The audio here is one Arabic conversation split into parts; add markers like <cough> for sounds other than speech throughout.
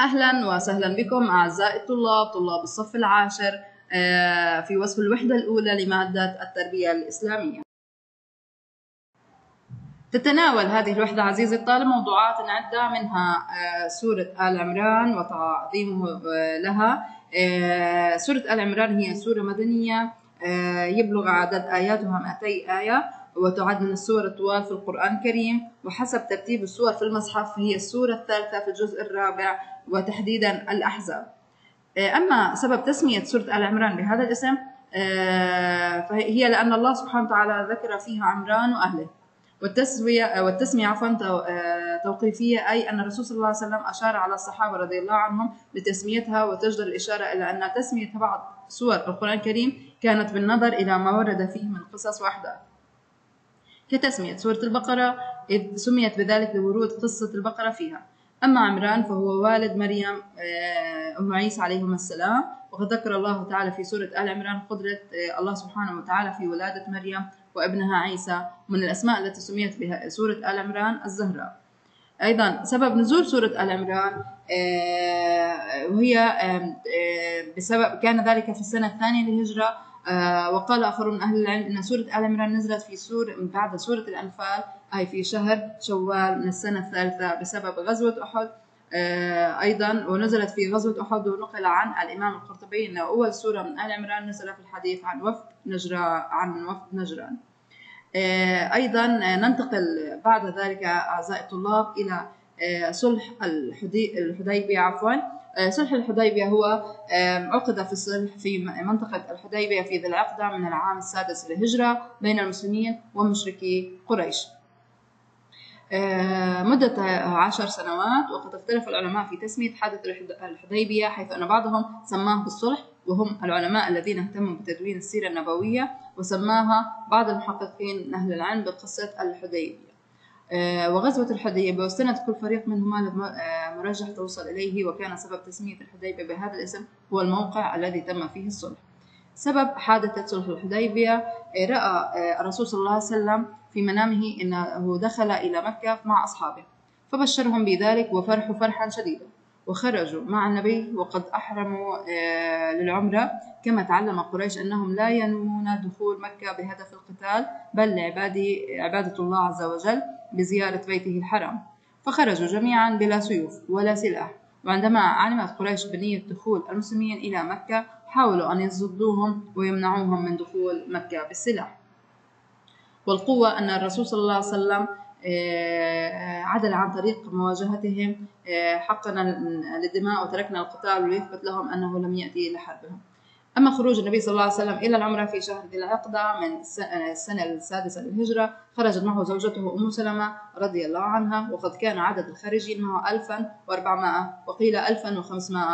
أهلا وسهلا بكم أعزائي الطلاب طلاب الصف العاشر آه، في وصف الوحدة الأولى لمادة التربية الإسلامية. تتناول هذه الوحدة عزيزي الطالب موضوعات عدة منها آه، سورة آل عمران وتعظيمه آه، لها. سورة آل عمران هي سورة مدنية يبلغ عدد آياتها 200 آية. وتعد من السور الطوال في القرآن الكريم وحسب ترتيب السور في المصحف فهي السورة الثالثة في الجزء الرابع وتحديدا الأحزاب. آه، أما سبب تسمية سورة آل عمران بهذا الاسم آه، فهي لأن الله سبحانه وتعالى ذكر فيها عمران وأهله. والتسوية آه، والتسمية عفوا توقيفية أي أن الرسول صلى الله عليه وسلم أشار على الصحابة رضي الله عنهم بتسميتها وتجدر الإشارة إلى أن تسمية بعض سور القرآن الكريم كانت بالنظر إلى ما ورد فيه من قصص وأحداث كتسمية سورة البقرة إذ سميت بذلك لورود قصة البقرة فيها. أما عمران فهو والد مريم آه، أم عيسى عليهما السلام. وقد ذكر الله تعالى في سورة آل عمران قدرة آه، الله سبحانه وتعالى في ولادة مريم وابنها عيسى من الأسماء التي سميت بها سورة آل عمران الزهراء. أيضا سبب نزول سورة آل عمران آه، وهي بسبب كان ذلك في السنة الثانية للهجرة وقال آخرون أهل العلم أن سورة آل عمران نزلت في سورة بعد سورة الأنفال أي في شهر شوال من السنة الثالثة بسبب غزوة أحد. آه، أيضا ونزلت في غزوة أحد ونقل عن الإمام القرطبي أن أول سورة من آل عمران نزل في الحديث عن وفد نجران عن وفد نجران. آه، أيضا ننتقل بعد ذلك أعزائي الطلاب إلى آه، صلح الحديبية عفوا. صلح الحديبية هو عقد في الصلح في منطقة الحديبية في ذي العقدة من العام السادس للهجرة بين المسلمين ومشركي قريش. آه، مدة عشر سنوات وقد اختلف العلماء في تسمية حادث الحديبية حيث أن بعضهم سماه بالصلح وهم العلماء الذين اهتموا بتدوين السيرة النبوية وسماها بعض المحققين أهل العلم بقصة الحديبية. آه، وغزوة الحديبية واستند كل فريق منهما لمرجح توصل إليه وكان سبب تسمية الحديبية بهذا الاسم هو الموقع الذي تم فيه الصلح. سبب حادثة صلح الحديبية آه، رأى الرسول صلى الله عليه وسلم في منامه أنه دخل إلى مكة مع أصحابه فبشرهم بذلك وفرحوا فرحا شديدا. وخرجوا مع النبي وقد أحرموا آه، للعمرة. كما تعلم قريش أنهم لا ينوون دخول مكة بهدف القتال بل لعبادة الله عز وجل بزيارة بيته الحرام. فخرجوا جميعا بلا سيوف ولا سلاح. وعندما علمت قريش بنية دخول المسلمين إلى مكة حاولوا أن يصدوهم ويمنعوهم من دخول مكة بالسلاح. والقوة أن الرسول صلى الله عليه وسلم عدل عن طريق مواجهتهم آه، حقنا للدماء وتركنا القتال ليثبت لهم أنه لم يأتي لحربهم أما خروج النبي صلى الله عليه وسلم إلى العمرة في شهر ذي العقدة من السنة السادسة للهجرة خرجت معه زوجته أم سلمة رضي الله عنها وقد كان عدد الخارجين معه 1400 وقيل 1500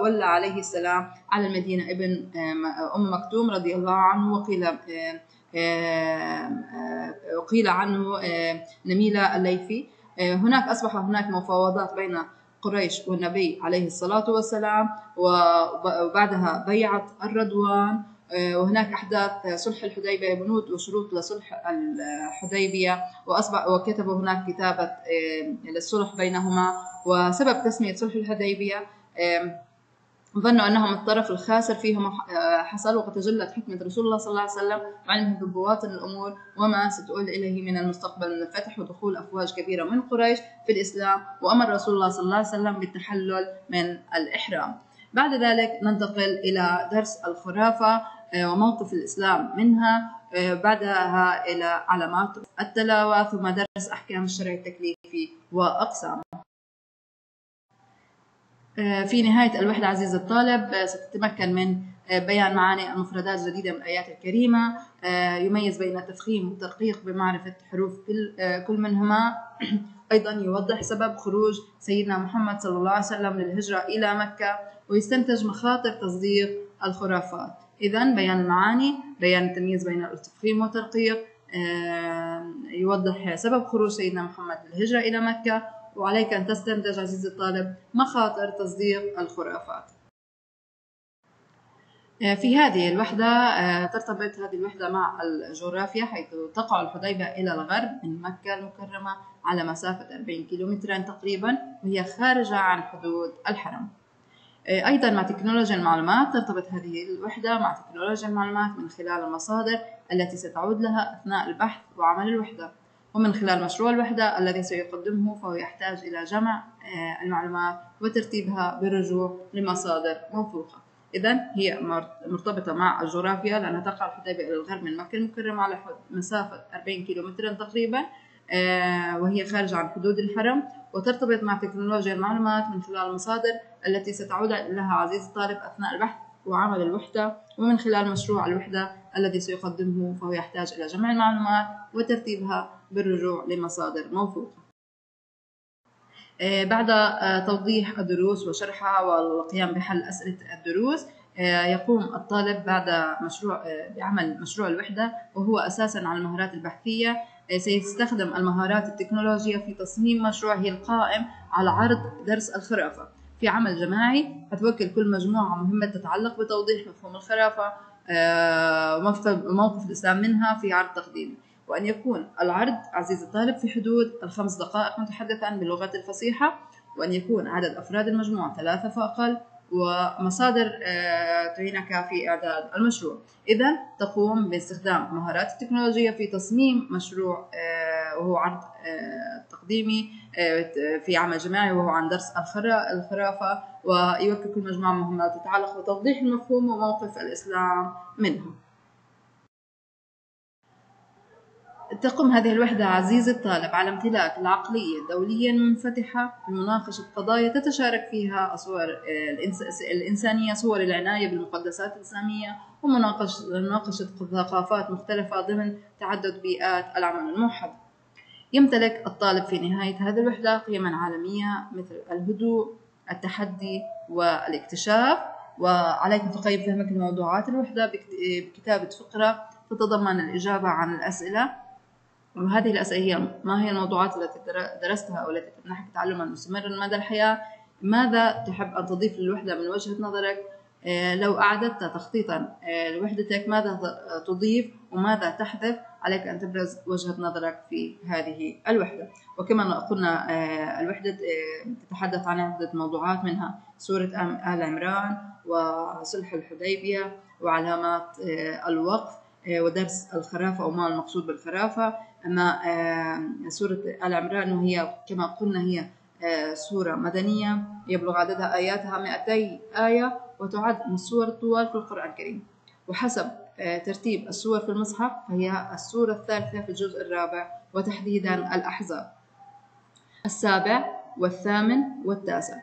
وولى عليه السلام على المدينة ابن آه، أم مكتوم رضي الله عنه وقيل وقيل عنه نميلة الليثي. هناك أصبح هناك مفاوضات بين قريش والنبي عليه الصلاة والسلام وبعدها بيعة الرضوان وهناك أحداث صلح الحديبية بنود وشروط لصلح الحديبية. وأصبح وكتبوا هناك كتابة للصلح بينهما. وسبب تسمية صلح الحديبية ظنوا أنهم الطرف الخاسر فيهم حصل وقد تجلت حكمة رسول الله صلى الله عليه وسلم وعلمه ببواطن الأمور وما ستؤول إليه من المستقبل. من الفتح ودخول أفواج كبيرة من قريش في الإسلام وأمر رسول الله صلى الله عليه وسلم بالتحلل من الإحرام. بعد ذلك ننتقل إلى درس الخرافة آه، وموقف الإسلام منها آه، بعدها إلى علامات التلاوة ثم درس أحكام الشرع التكليفي وأقسامه. آه، في نهاية الوحدة عزيز الطالب آه، ستتمكن من آه، بيان معاني المفردات الجديدة من الآيات الكريمة. يميز بين التفخيم والترقيق بمعرفة حروف كل منهما. <clears throat> أيضا يوضح سبب خروج سيدنا محمد صلى الله عليه وسلم للهجرة إلى مكة ويستنتج مخاطر تصديق الخرافات. إذا بيان المعاني بيان التمييز بين التفخيم والترقيق يوضح سبب خروج سيدنا محمد للهجرة إلى مكة. وعليك أن تستنتج عزيزي الطالب مخاطر تصديق الخرافات. آه، في هذه الوحدة آه، ترتبط هذه الوحدة مع الجغرافيا حيث تقع الحديبة إلى الغرب من مكة المكرمة على مسافة 40 كيلومترا تقريبا وهي خارجة عن حدود الحرم. آه، أيضا مع تكنولوجيا المعلومات ترتبط هذه الوحدة مع تكنولوجيا المعلومات من خلال المصادر التي ستعود لها أثناء البحث وعمل الوحدة. ومن خلال مشروع الوحدة الذي سيقدمه فهو يحتاج إلى جمع آه، المعلومات وترتيبها بالرجوع لمصادر موثوقة. إذا هي مرتبطة مع الجغرافيا لأنها تقع الحديبية إلى الغرب من مكة المكرمة على مسافة 40 كيلومترا تقريبا آه، وهي خارجة عن حدود الحرم. وترتبط مع تكنولوجيا المعلومات من خلال المصادر التي ستعود لها عزيز الطالب أثناء البحث. وعمل الوحدة ومن خلال مشروع الوحدة الذي سيقدمه فهو يحتاج إلى جمع المعلومات وترتيبها بالرجوع لمصادر موثوقة. آه، بعد آه، توضيح الدروس وشرحها والقيام بحل أسئلة الدروس آه، يقوم الطالب بعد مشروع بعمل مشروع الوحدة وهو أساسا على المهارات البحثية. سيستخدم المهارات التكنولوجية في تصميم مشروعه القائم على عرض درس الخرافة. في عمل جماعي هتوكل كل مجموعة مهمة تتعلق بتوضيح مفهوم الخرافة وموقف الإسلام منها في عرض تقديمي. وأن يكون العرض عزيز الطالب في حدود الخمس دقائق متحدثا باللغة الفصيحة وأن يكون عدد أفراد المجموعة ثلاثة فأقل ومصادر آه، تعينك في إعداد المشروع. إذا تقوم باستخدام مهارات التكنولوجيا في تصميم مشروع آه، وهو عرض آه، تقديمي في عمل جماعي وهو عن درس الخرافة ويوكل كل مجموعة مهمات تتعلق بتوضيح المفهوم وموقف الإسلام منها تقوم هذه الوحدة عزيز الطالب على امتلاك العقلية الدولية المنفتحة بمناقشة قضايا تتشارك فيها الصور الإنسانية صور العناية بالمقدسات الإسلامية ومناقشة ثقافات مختلفة ضمن تعدد بيئات العمل الموحد. يمتلك الطالب في نهاية هذه الوحدة قيما عالمية مثل الهدوء التحدي والاكتشاف. وعليك تقيم فهمك لموضوعات الوحدة بكتابة فقرة تتضمن الإجابة عن الأسئلة. وهذه الأسئلة هي ما هي الموضوعات التي درستها أو التي تمنحك تعلما مستمرا؟ مدى الحياة؟ ماذا تحب أن تضيف للوحدة من وجهة نظرك؟ آه، لو أعددت تخطيطا آه، لوحدتك ماذا تضيف؟ وماذا تحذف عليك أن تبرز وجهة نظرك في هذه الوحدة. وكما قلنا آه، الوحدة تتحدث عن عدة موضوعات منها سورة آل عمران وصلح الحديبية وعلامات الوقف ودرس الخرافة وما المقصود بالخرافة. أما آه، سورة آل عمران وهي كما قلنا هي آه، سورة مدنية يبلغ عددها آياتها 200 آية وتعد من السور الطوال في القرآن الكريم. وحسب آه، ترتيب السور في المصحف فهي السورة الثالثة في الجزء الرابع وتحديدا الأحزاب. السابع والثامن والتاسع.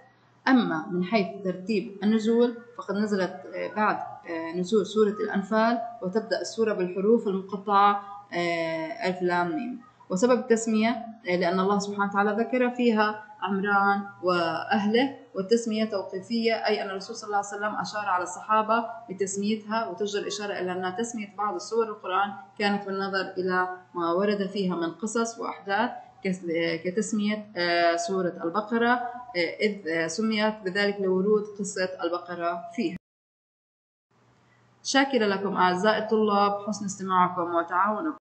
أما من حيث ترتيب النزول فقد نزلت بعد نزول سورة الأنفال وتبدأ السورة بالحروف المقطعة آه، ألف لام ميم. وسبب التسمية آه، لأن الله سبحانه وتعالى ذكر فيها عمران وأهله والتسمية توقيفية أي أن الرسول صلى الله عليه وسلم أشار على الصحابة بتسميتها وتوجه الإشارة إلى أن تسمية بعض السور القرآن كانت بالنظر إلى ما ورد فيها من قصص وأحداث كتسمية آه، سورة البقرة إذ سميت بذلك لورود قصة البقرة فيها. شاكرة لكم أعزائي الطلاب حسن استماعكم وتعاونكم.